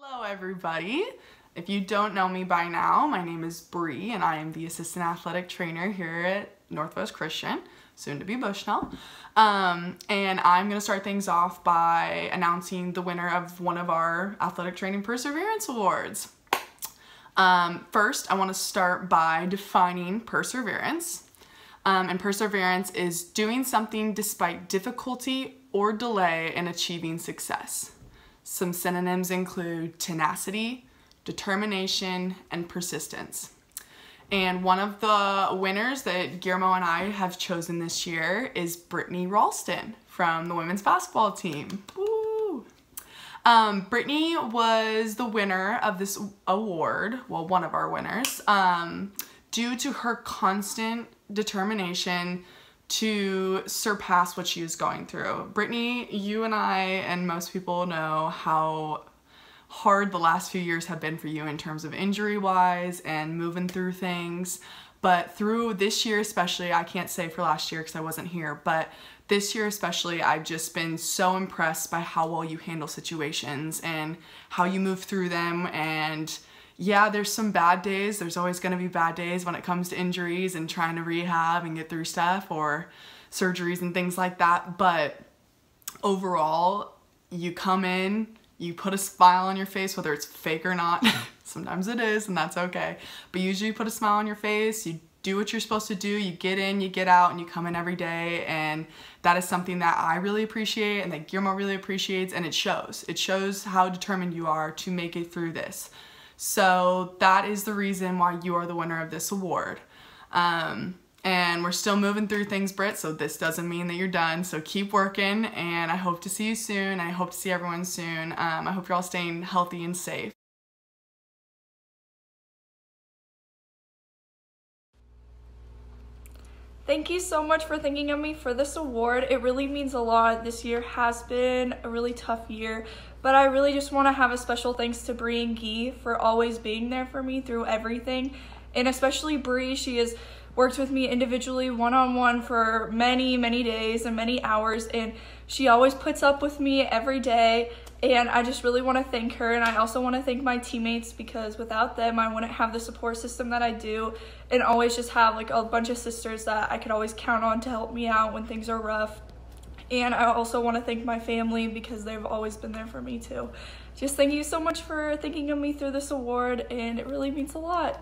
Hello everybody. If you don't know me by now, my name is Bree and I am the assistant athletic trainer here at Northwest Christian, soon to be Bushnell. Um, and I'm gonna start things off by announcing the winner of one of our athletic training perseverance awards. Um, first, I wanna start by defining perseverance. Um, and perseverance is doing something despite difficulty or delay in achieving success. Some synonyms include tenacity, determination, and persistence. And one of the winners that Guillermo and I have chosen this year is Brittany Ralston from the women's basketball team. Woo! Um, Brittany was the winner of this award, well, one of our winners, um, due to her constant determination to surpass what she was going through. Brittany, you and I and most people know how hard the last few years have been for you in terms of injury wise and moving through things. But through this year, especially, I can't say for last year because I wasn't here, but this year especially, I've just been so impressed by how well you handle situations and how you move through them and yeah, there's some bad days. There's always going to be bad days when it comes to injuries and trying to rehab and get through stuff or surgeries and things like that. But overall, you come in, you put a smile on your face, whether it's fake or not. Sometimes it is, and that's okay. But usually you put a smile on your face, you do what you're supposed to do, you get in, you get out, and you come in every day. And that is something that I really appreciate and that Guillermo really appreciates, and it shows. It shows how determined you are to make it through this. So that is the reason why you are the winner of this award. Um, and we're still moving through things, Britt, so this doesn't mean that you're done. So keep working, and I hope to see you soon. I hope to see everyone soon. Um, I hope you're all staying healthy and safe. Thank you so much for thinking of me for this award. It really means a lot. This year has been a really tough year, but I really just want to have a special thanks to Bree and Guy for always being there for me through everything. And especially Bree, she has worked with me individually one-on-one for many, many days and many hours, and she always puts up with me every day and I just really want to thank her. And I also want to thank my teammates because without them, I wouldn't have the support system that I do and always just have like a bunch of sisters that I could always count on to help me out when things are rough. And I also want to thank my family because they've always been there for me too. Just thank you so much for thinking of me through this award, and it really means a lot.